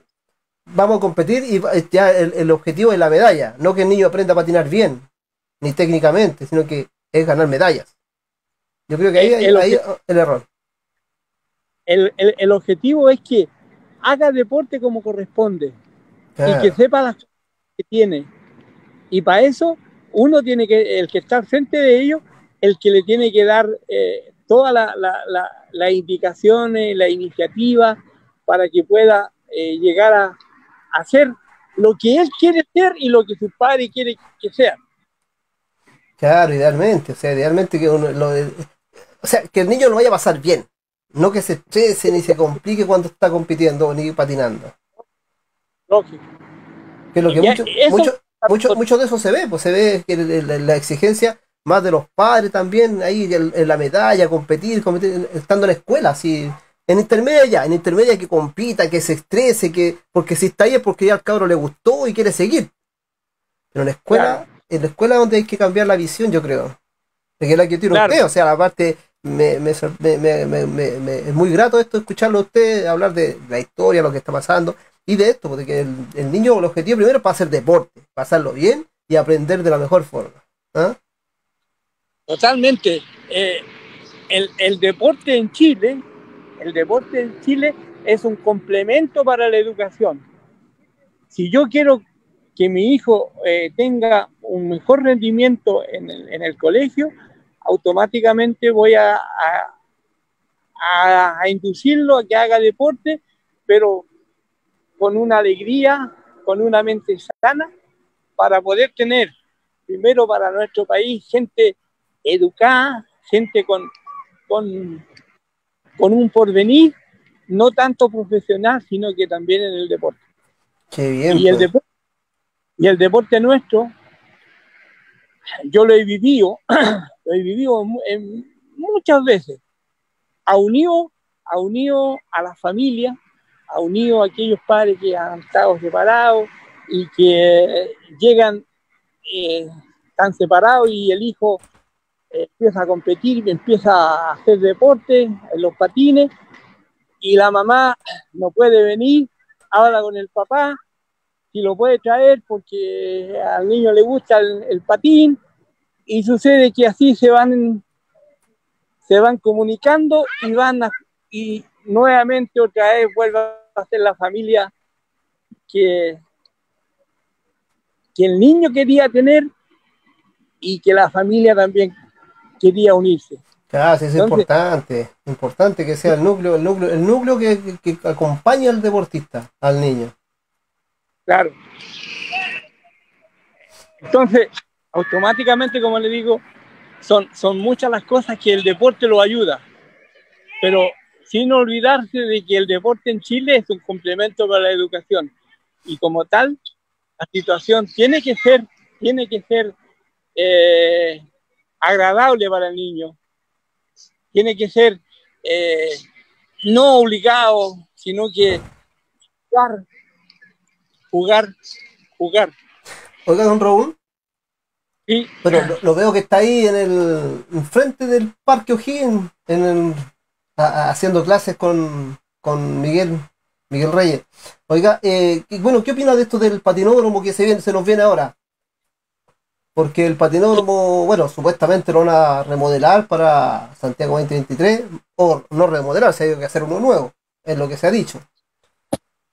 vamos a competir y ya el, el, objetivo es la medalla, no que el niño aprenda a patinar bien, ni técnicamente, sino que es ganar medallas. Yo creo que ahí, el, ahí, el error. El, el, objetivo es que haga deporte como corresponde y que sepa las cosas que tiene. Y para eso uno tiene que, el que está frente de ellos, el que le tiene que dar eh, todas las la, indicaciones, la iniciativa para que pueda eh, llegar a, hacer lo que él quiere ser y lo que su padre quiere que sea. Claro, idealmente, o sea, idealmente que uno lo, o sea, que el niño lo vaya a pasar bien, no que se estrese ni se complique cuando está compitiendo ni patinando. Lógico. Que lo que mucho, mucho, mucho, de eso se ve, pues se ve que la, exigencia más de los padres también, ahí en, la medalla, competir, competir, estando en la escuela, así, en intermedia ya, en intermedia que compita, que se estrese, que, porque si está ahí es porque ya al cabro le gustó y quiere seguir. Pero en la escuela, en la escuela donde hay que cambiar la visión, yo creo. De que la que tiene usted, o sea, la parte me, me, me, es muy grato esto escucharlo a usted hablar de la historia, lo que está pasando y de esto, porque el, niño, el objetivo primero es para hacer deporte, pasarlo bien y aprender de la mejor forma. ¿ah? Totalmente. Eh, el, el deporte en Chile, el deporte en Chile es un complemento para la educación. Si yo quiero que mi hijo eh, tenga un mejor rendimiento en el, colegio, automáticamente voy a, inducirlo a que haga deporte, pero con una alegría, con una mente sana, para poder tener, primero para nuestro país, gente educada, gente con, con un porvenir, no tanto profesional, sino que también en el deporte. Qué bien. Y el deporte y el deporte nuestro, yo lo he vivido, lo he vivido muchas veces. ha unido, ha unido a la familia, ha unido a aquellos padres que han estado separados y que llegan, eh, están separados y el hijo empieza a competir, empieza a hacer deporte en los patines y la mamá no puede venir, habla con el papá, si lo puede traer porque al niño le gusta el, patín y sucede que así se van se van comunicando y van y nuevamente otra vez vuelve a ser la familia que, que el niño quería tener y que la familia también quería unirse. Claro, es importante, importante que sea el núcleo, el núcleo, el núcleo que, que, acompaña al deportista, al niño. Claro. Entonces, automáticamente, como le digo, son, son muchas las cosas que el deporte lo ayuda, pero sin olvidarse de que el deporte en Chile es un complemento para la educación y como tal, la situación tiene que ser, tiene que ser eh, agradable para el niño, tiene que ser eh, no obligado, sino que jugar, jugar, jugar. Oiga, don Raúl. Sí. Pero lo, veo que está ahí en el frente del Parque O'Higgins, en el, haciendo clases con, con Miguel Miguel Reyes. Oiga, eh, bueno, ¿qué opina de esto del patinódromo que se, viene, se nos viene ahora? Porque el patinódromo, bueno, supuestamente lo van a remodelar para Santiago 2023, o no remodelar, se hay que hacer uno nuevo, es lo que se ha dicho.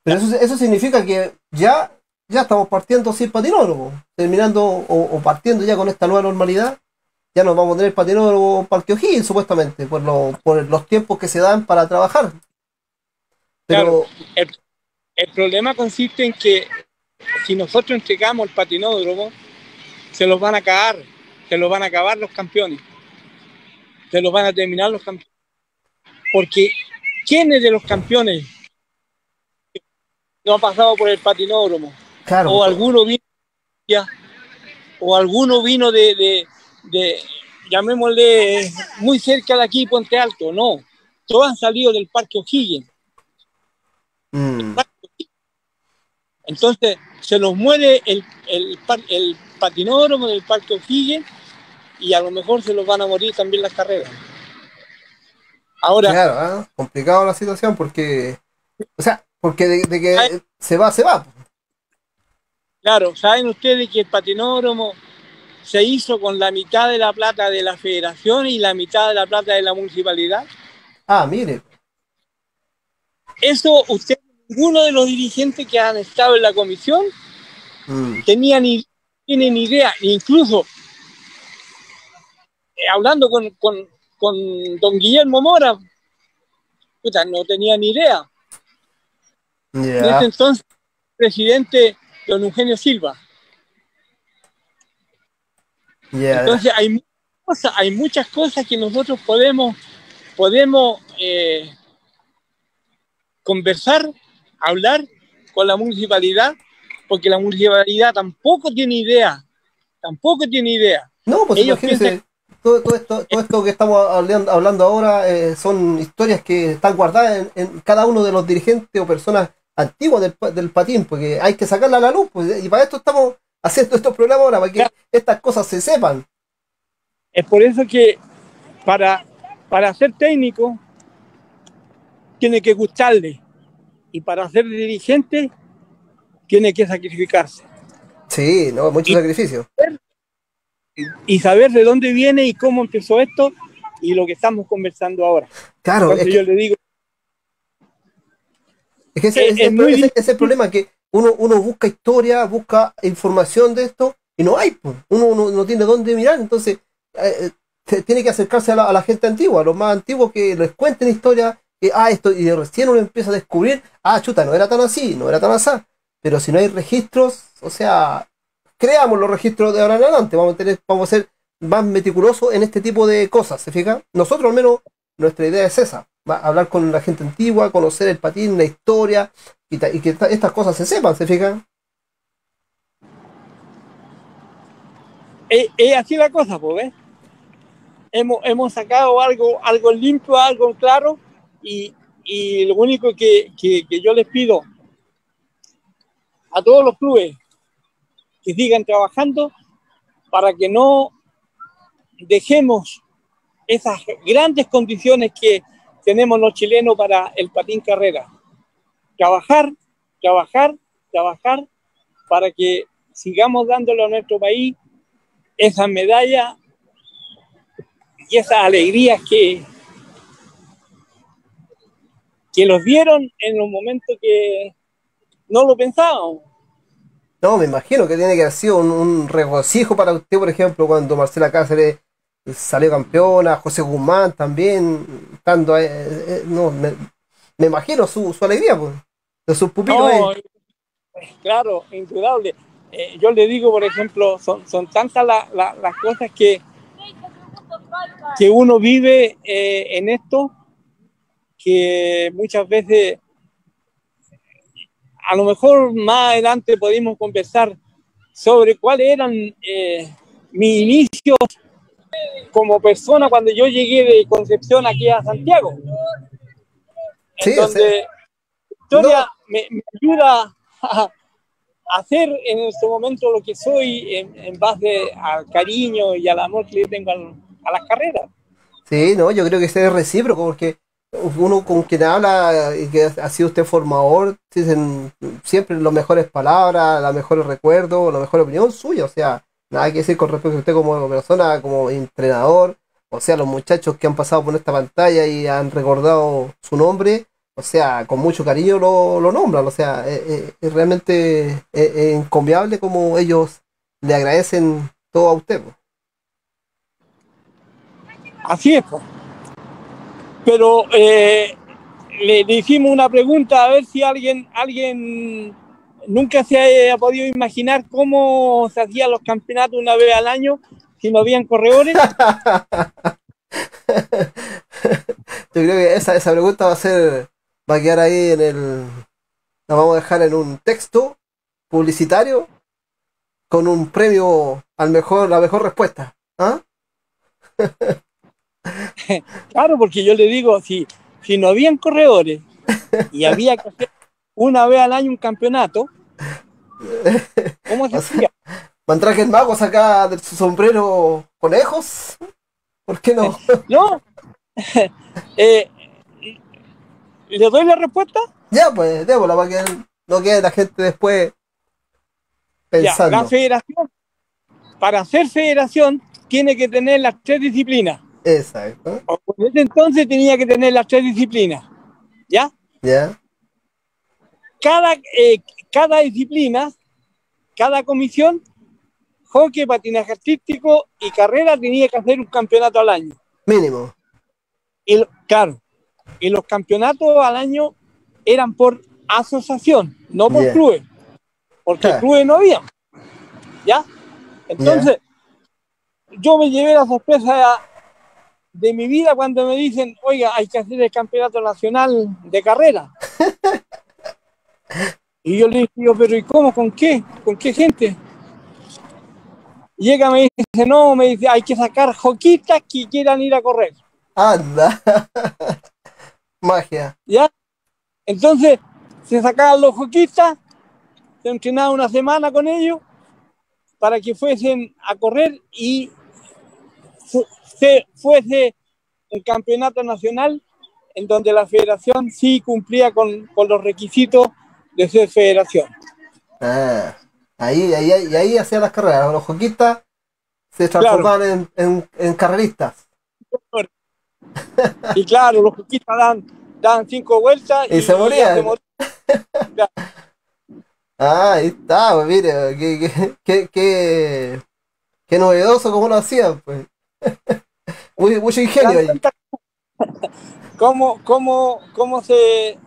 Pero eso, significa que ya, ya estamos partiendo sin patinódromo, terminando o, partiendo ya con esta nueva normalidad, ya nos vamos a tener patinódromo Parque O'Higgins, supuestamente, por, por los tiempos que se dan para trabajar. Pero... el problema consiste en que si nosotros entregamos el patinódromo, se los van a acabar, se los van a acabar los campeones, se los van a terminar los campeones. Porque ¿quiénes de los campeones no ha pasado por el patinódromo? O alguno vino ya, o alguno vino de, de, llamémosle, muy cerca de aquí, Puente Alto, no. Todos han salido del Parque O'Higgins. Mm. Entonces, se los muere el, el, el patinódromo del Parque O'Higgins y a lo mejor se los van a morir también las carreras. Ahora. Claro, ¿ah? complicado la situación porque. O sea, porque de, que se va, se va. Claro, ¿saben ustedes que el patinódromo se hizo con la mitad de la plata de la federación y la mitad de la plata de la municipalidad? Ah, mire. Eso, usted, ninguno de los dirigentes que han estado en la comisión mm. tenía ni tienen idea, incluso eh, hablando con, don Guillermo Mora, no tenía ni idea. En ese entonces, presidente don Eugenio Silva. Entonces hay, hay muchas cosas que nosotros podemos, podemos eh, conversar, hablar con la municipalidad porque la municipalidad tampoco tiene idea, tampoco tiene idea. No, pues Ellos todo, esto, todo esto que estamos hablando, ahora eh, son historias que están guardadas en, cada uno de los dirigentes o personas antiguas del, patín, porque hay que sacarla a la luz, pues, y para esto estamos haciendo estos programas ahora, para que estas cosas se sepan. Es por eso que para, para ser técnico tiene que gustarle, y para ser dirigente tiene que sacrificarse. Sí, no, mucho sacrificio. Y saber de dónde viene y cómo empezó esto y lo que estamos conversando ahora. Claro, es yo le digo. Es que ese, es, el problema, que uno, uno busca historia, busca información de esto y no hay, uno no, tiene dónde mirar, entonces eh, eh, tiene que acercarse a la, gente antigua, a los más antiguos que les cuenten historia, que, ah, esto, y recién uno empieza a descubrir, ah, chuta, no era tan así, no era tan así pero si no hay registros, o sea, creamos los registros de ahora en adelante, vamos a, tener, vamos a ser más meticulosos en este tipo de cosas, ¿se fija? Nosotros al menos, nuestra idea es esa, va a hablar con la gente antigua, conocer el patín, la historia, y, que estas cosas se sepan, ¿se fija? Es, así la cosa, pues, hemos, hemos sacado algo, algo limpio, algo claro, y, y lo único que, que yo les pido a todos los clubes que sigan trabajando para que no dejemos esas grandes condiciones que tenemos los chilenos para el patín carrera. Trabajar, trabajar, trabajar para que sigamos dándole a nuestro país esa medalla y esas alegrías que, que los dieron en los momentos que no lo pensábamos. No, me imagino que tiene que haber sido un, un regocijo para usted, por ejemplo, cuando Marcela Cáceres salió campeona, José Guzmán también, estando ahí, eh, eh, no, me, me imagino su, su alegría, pues, de sus pupilos No, ahí. claro, indudable. Eh, yo le digo, por ejemplo, son, son tantas la- la- las cosas que, que uno vive eh, en esto que muchas veces, a lo mejor más adelante podemos conversar sobre cuáles eran eh, mis inicios como persona cuando yo llegué de Concepción aquí a Santiago. Sí, En o donde sea, la historia me, me ayuda a, a hacer en este momento lo que soy en, en base al cariño y al amor que le tengo al- a las carreras. Sí, no, yo creo que ese es recíproco, porque uno con quien habla y que ha sido usted formador, dicen siempre las mejores palabras, los mejores recuerdos, la mejor opinión suya, o sea, nada que decir con respecto a usted como persona, como entrenador, o sea, los muchachos que han pasado por esta pantalla y han recordado su nombre, o sea, con mucho cariño lo, lo nombran, o sea, es, es- es realmente es- es encomiable como ellos le agradecen todo a usted. Así es. Pero eh, le, hicimos una pregunta a ver si alguien, alguien nunca se ha podido imaginar cómo se hacían los campeonatos una vez al año si no habían corredores. Yo creo que esa, esa pregunta va a ser, va a quedar ahí en el, la vamos a dejar en un texto publicitario con un premio al mejor, la mejor respuesta. ¿Ah? Claro, porque yo le digo, si, si no habían corredores y había que hacer una vez al año un campeonato, ¿cómo se hacía? ¿Mandrá que el mago saca de su sombrero conejos? ¿Por qué no? ¿No? Eh, ¿Le doy la respuesta? ya, pues, démosla para que no quede la gente después Ya, pensando. la federación, para ser federación, tiene que tener las tres disciplinas. Exacto. O En ese entonces tenía que tener las tres disciplinas. ¿Ya? Ya. Cada, eh, cada disciplina, cada comisión, hockey, patinaje artístico y carrera tenía que hacer un campeonato al año. Mínimo. Y, claro, y los campeonatos al año eran por asociación, no por Ya. clubes, porque clubes no había. ¿Ya? Entonces, yo me llevé la sorpresa de mi vida cuando me dicen, oiga, hay que hacer el campeonato nacional de carrera. y yo le digo, pero ¿y cómo? ¿Con qué? ¿Con qué gente? Y llega me dice, no, me dice, hay que sacar joquistas que quieran ir a correr. Anda. Magia. ¿ya? Entonces se sacaban los joquistas, se entrenaba una semana con ellos para que fuesen a correr y fuese un campeonato nacional en donde la federación sí cumplía con, con los requisitos de ser federación. Ah, ahí, ahí, ahí, ahí hacían las carreras. Los joquistas se transformaban en, en, en carreristas. Y claro, los joquistas dan, dan cinco vueltas Y se morían. Ah, ahí está, pues mire, qué, qué, qué, qué, qué novedoso como lo hacían, pues. Mucho ingenio ahí. ¿Cómo, cómo, cómo se,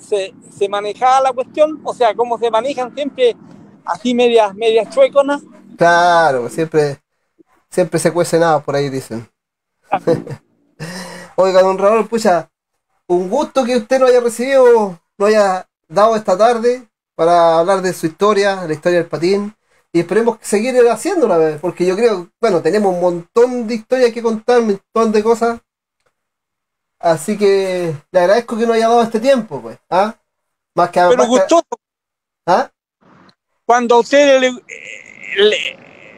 se, se manejaba la cuestión? O sea, cómo se manejan siempre así medias, medias chueconas. Claro, siempre, siempre se cuece nada por ahí, dicen. Oiga, don Raúl, pucha, un gusto que usted nos haya recibido, nos haya dado esta tarde para hablar de su historia, la historia del patín. Y esperemos seguir haciéndola, porque yo creo, bueno, tenemos un montón de historias que contar, un montón de cosas. Así que le agradezco que nos haya dado este tiempo, pues. ¿ah? Más que Pero gustoso. ¿Ah? Cuando a ustedes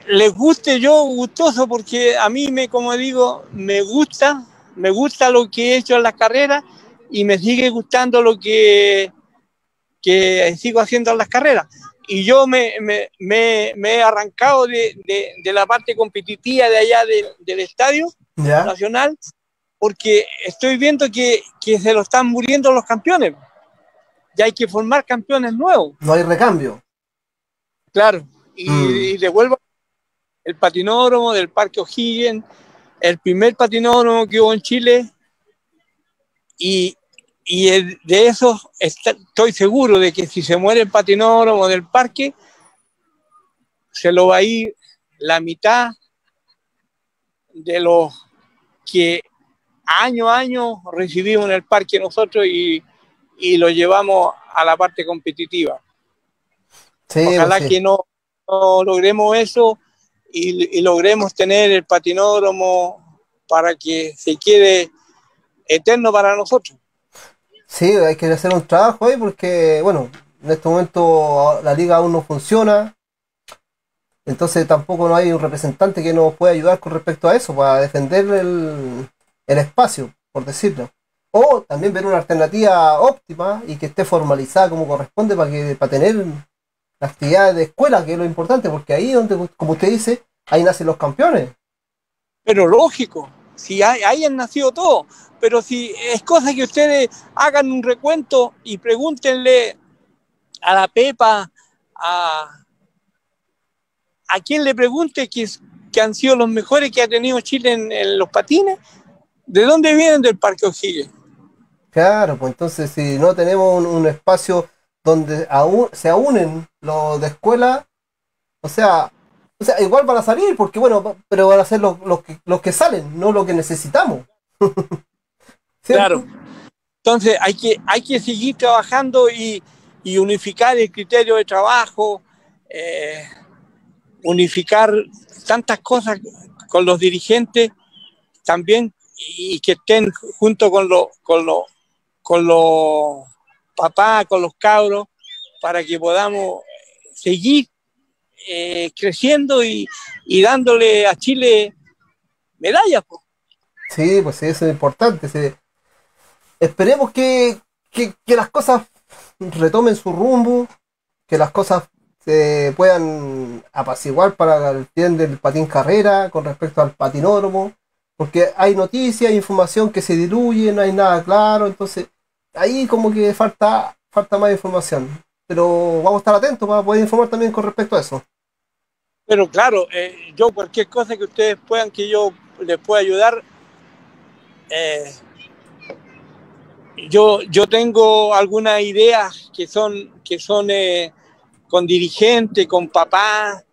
les guste, yo gustoso, porque a mí, me, como digo, me gusta, me gusta lo que he hecho en las carreras y me sigue gustando lo que, que sigo haciendo en las carreras y yo me, he arrancado de, la parte competitiva de allá del estadio nacional porque estoy viendo que, se lo están muriendo los campeones. Ya hay que formar campeones nuevos. No hay recambio. Claro. Y, mm. devuelvo el patinódromo del Parque O'Higgins, el primer patinódromo que hubo en Chile. Y, y de eso estoy seguro de que si se muere el patinódromo del parque, se lo va a ir la mitad de los que año a año recibimos en el parque nosotros y, lo llevamos a la parte competitiva. Ojalá que no, logremos eso y, y, logremos tener el patinódromo para que se quede eterno para nosotros. Sí, hay que hacer un trabajo ahí porque, bueno, en este momento la liga aún no funciona. Entonces tampoco no hay un representante que nos pueda ayudar con respecto a eso, para defender el, espacio, por decirlo. O también ver una alternativa óptima y que esté formalizada como corresponde para que para tener la actividad de escuela, que es lo importante, porque ahí donde, como usted dice, ahí nacen los campeones. Pero lógico, si ahí han nacido todos pero si es cosa que ustedes hagan un recuento y pregúntenle a la Pepa, a, a quien le pregunte que, que han sido los mejores que ha tenido Chile en, los patines, ¿de dónde vienen del Parque O'Higgins? Claro, pues entonces si no tenemos un, espacio donde se unen los de escuela, o sea, o sea, igual van a salir, porque bueno, pero van a ser los, que, los que salen, no lo que necesitamos. Claro. Entonces hay que, hay que seguir trabajando y, unificar el criterio de trabajo, eh, unificar tantas cosas con los dirigentes también y que estén junto con los con los con los papás, con los cabros, para que podamos seguir eh, creciendo y, dándole a Chile medallas. Sí, pues eso es importante esperemos que, las cosas retomen su rumbo, que las cosas se puedan apaciguar para el bien del patín carrera con respecto al patinódromo, porque hay noticias, información que se diluye, no hay nada claro, entonces ahí como que falta, falta más información. Pero vamos a estar atentos para poder informar también con respecto a eso. Pero claro, eh, yo cualquier cosa que ustedes puedan que yo les pueda ayudar, eh, yo, yo tengo algunas ideas que son, que son eh, con dirigentes, con papás,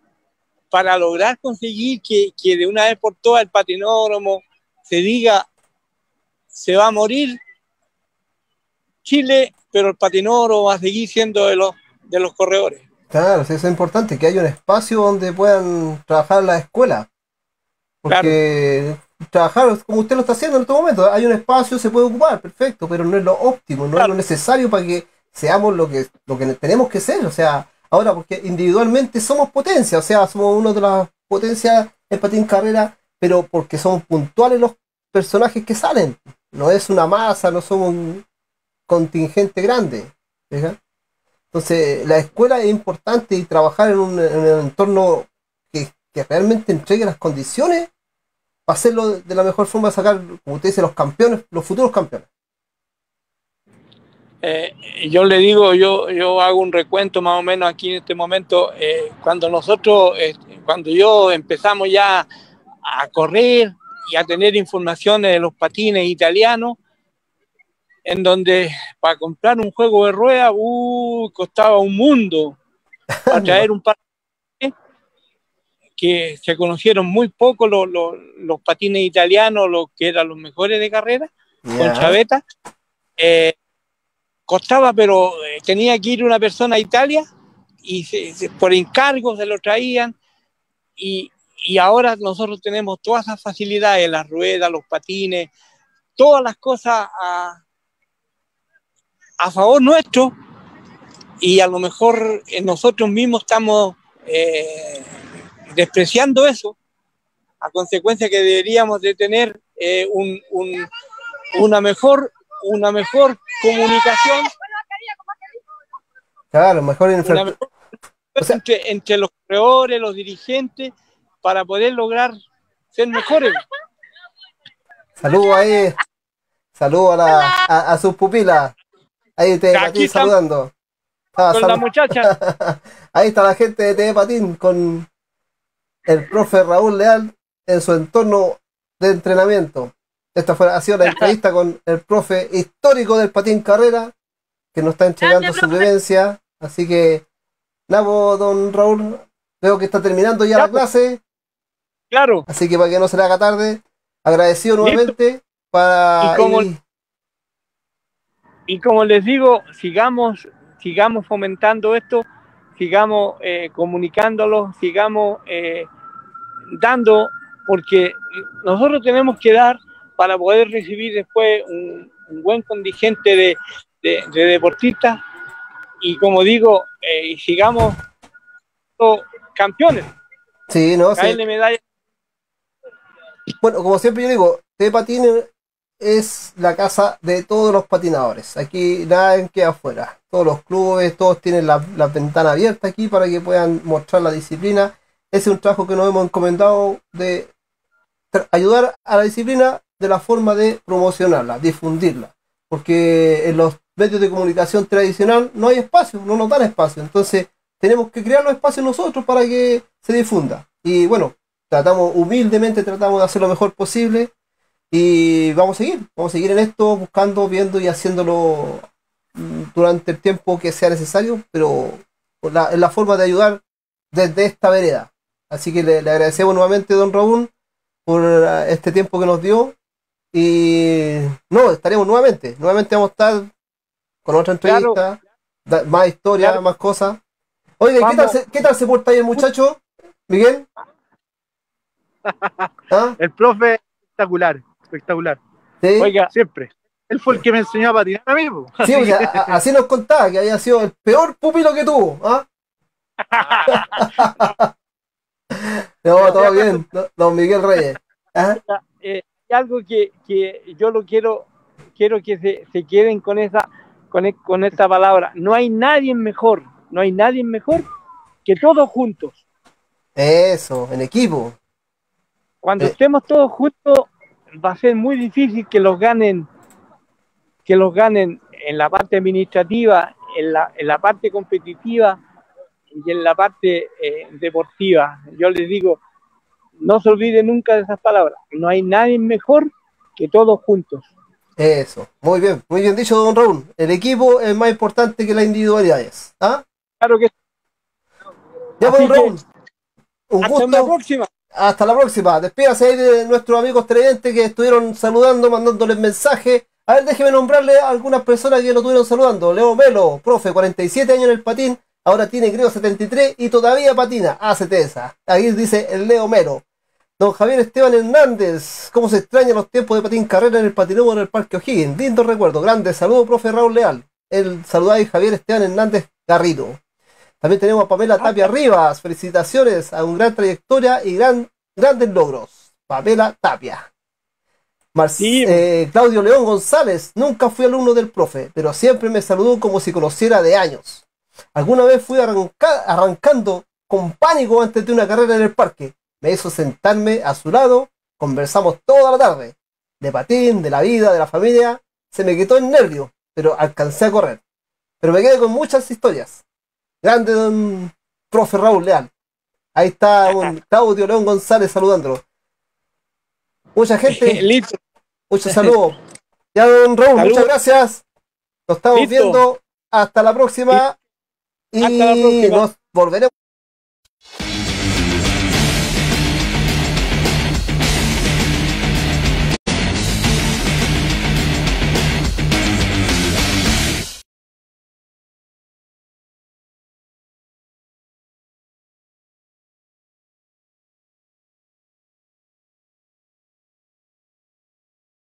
para lograr conseguir que, de una vez por todas el patinódromo se diga, se va a morir Chile, pero el patinódromo va a seguir siendo de los, de los corredores. Claro, eso es importante, que haya un espacio donde puedan trabajar las escuelas. Porque trabajar como usted lo está haciendo en este momento. Hay un espacio, se puede ocupar, perfecto, pero no es lo óptimo, no es lo necesario para que seamos lo que, lo que tenemos que ser. O sea, ahora, porque individualmente somos potencia, o sea, somos una de las potencias en patín carrera, pero porque somos puntuales los personajes que salen. No es una masa, no somos un contingente grande. Entonces, la escuela es importante y trabajar en un, entorno que, realmente entregue las condiciones para hacerlo de la mejor forma, sacar, como usted dice, los campeones, los futuros campeones. Eh, yo le digo, yo, yo hago un recuento más o menos aquí en este momento, eh, cuando nosotros, eh, cuando yo empezamos ya a correr y a tener informaciones de los patines italianos, en donde para comprar un juego de ruedas uh, costaba un mundo, para traer un par que se conocieron muy poco los, los, patines italianos, los que eran los mejores de carrera, con chaveta. Eh, costaba, pero eh, tenía que ir una persona a Italia y por encargo se lo traían. Y, y ahora nosotros tenemos todas esas facilidades, las ruedas, los patines, todas las cosas a, a favor nuestro y a lo mejor nosotros mismos estamos eh, despreciando eso, a consecuencia que deberíamos de tener eh, un, un, una, mejor, una mejor comunicación. Claro, mejor, entre, entre los corredores, los dirigentes, para poder lograr ser mejores. Saludos ahí, saludos a, a, sus pupilas. Ahí te Patín saludando. Ah, con la muchacha. ahí está la gente de TV Patín con el profe Raúl Leal en su entorno de entrenamiento. Esta fue, ha sido la entrevista con el profe histórico del patín carrera, que nos está entregando su vivencia. Así que, Nabo, don Raúl, veo que está terminando ya la clase. Claro. Así que para que no se le haga tarde, agradecido nuevamente para... Y como, les digo, sigamos, sigamos fomentando esto, sigamos eh, comunicándolo, sigamos eh, dando, porque nosotros tenemos que dar para poder recibir después un, buen contingente de, deportistas y como digo, eh, sigamos campeones. Sí, no, sí. medalla bueno, como siempre yo digo, de Patín es la casa de todos los patinadores. Aquí nada queda afuera. Todos los clubes, todos tienen la, ventana abierta aquí para que puedan mostrar la disciplina. Ese es un trabajo que nos hemos encomendado de ayudar a la disciplina de la forma de promocionarla, difundirla. Porque en los medios de comunicación tradicional no hay espacio, no nos dan espacio. Entonces tenemos que crear los espacios nosotros para que se difunda. Y bueno, tratamos humildemente, tratamos de hacer lo mejor posible y vamos a seguir, vamos a seguir en esto, buscando, viendo y haciéndolo mm, durante el tiempo que sea necesario, pero la, la forma de ayudar desde esta vereda. Así que le, agradecemos nuevamente, don Raúl, por eh, este tiempo que nos dio. Y no, estaremos nuevamente. Nuevamente vamos a estar con otra entrevista, más historia, más cosas. Oiga, ¿qué tal, se, ¿qué tal se porta ahí el muchacho, Miguel? ¿Ah? El profe espectacular, espectacular. Oiga, siempre.Í fue el que me enseñó a patinar a mí. Sí, así, nos contaba que había sido el peor pupilo que tuvo. ¿ah? no, todo bien, don Miguel Reyes. ¿Ah? Eh, algo que, yo lo quiero, quiero que se, se queden con esa, con, e, con esta palabra. No hay nadie mejor, no hay nadie mejor que todos juntos. Eso, en equipo. Cuando eh. estemos todos juntos, va a ser muy difícil que los ganen, que los ganen en la parte administrativa, en la, en la parte competitiva y en la parte eh, deportiva. Yo les digo, no se olviden nunca de esas palabras. No hay nadie mejor que todos juntos. Eso, muy bien, muy bien dicho, don Raúl. El equipo es más importante que las individualidades. ¿ah? Claro que Ya, don Raúl. Un hasta la próxima. Hasta la próxima. Despídase ahí de nuestros amigos televidentes que estuvieron saludando, mandándoles mensajes. A ver, déjeme nombrarle a algunas personas que lo estuvieron saludando. Leo Melo, profe, 47 años en el patín. Ahora tiene creo 73 y todavía patina. Hacete ah, esa. Ahí dice el Leo Melo. Don Javier Esteban Hernández. ¿Cómo se extrañan los tiempos de patín carrera en el patinódromo en el Parque O'Higgins? Lindo recuerdo. Grande saludo, profe Raúl Leal. El saludo Javier Esteban Hernández Garrido. También tenemos a Pamela Tapia Rivas. Felicitaciones a un gran trayectoria y gran, grandes logros. Pamela Tapia. Eh, Claudio León González. Nunca fui alumno del profe, pero siempre me saludó como si conociera de años. Alguna vez fui arrancando con pánico antes de una carrera en el parque. Me hizo sentarme a su lado. Conversamos toda la tarde. De patín, de la vida, de la familia. Se me quitó el nervio, pero alcancé a correr. Pero me quedé con muchas historias. Grande don profe Raúl Leal. Ahí está un Claudio León González saludándolo. Mucha gente. Listo. Muchos saludos. Ya don Raúl, muchas gracias. Nos estamos viendo. Hasta la próxima. Y nos volveremos.